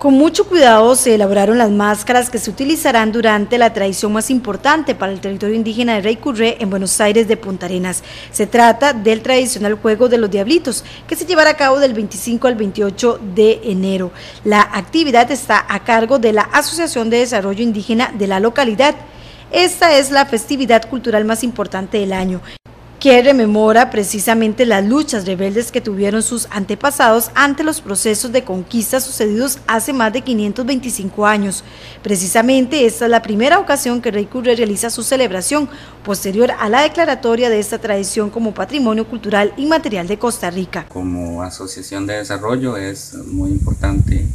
Con mucho cuidado se elaboraron las máscaras que se utilizarán durante la tradición más importante para el territorio indígena de Rey Curré en Buenos Aires de Punta Arenas. Se trata del tradicional juego de los diablitos, que se llevará a cabo del 25 al 28 de enero. La actividad está a cargo de la Asociación de Desarrollo Indígena de la localidad. Esta es la festividad cultural más importante del año que rememora precisamente las luchas rebeldes que tuvieron sus antepasados ante los procesos de conquista sucedidos hace más de 525 años. Precisamente esta es la primera ocasión que Rey Curre realiza su celebración, posterior a la declaratoria de esta tradición como Patrimonio Cultural Inmaterial de Costa Rica. Como asociación de desarrollo es muy importante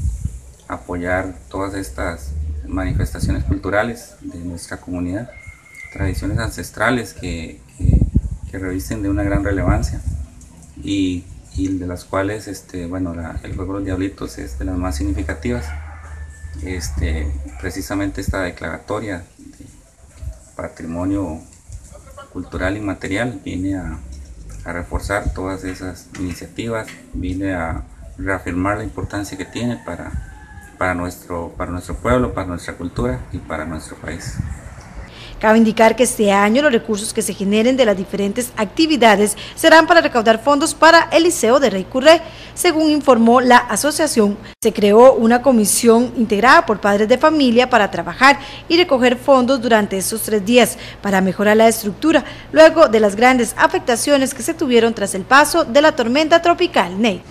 apoyar todas estas manifestaciones culturales de nuestra comunidad, tradiciones ancestrales que, que revisten de una gran relevancia y, de las cuales este, bueno, el juego de los diablitos es de las más significativas. Este, precisamente esta declaratoria de patrimonio cultural y material viene a, reforzar todas esas iniciativas, viene a reafirmar la importancia que tiene para nuestro pueblo, para nuestra cultura y para nuestro país. Cabe indicar que este año los recursos que se generen de las diferentes actividades serán para recaudar fondos para el Liceo de Rey Curré. Según informó la asociación, se creó una comisión integrada por padres de familia para trabajar y recoger fondos durante estos tres días para mejorar la estructura, luego de las grandes afectaciones que se tuvieron tras el paso de la tormenta tropical Ney.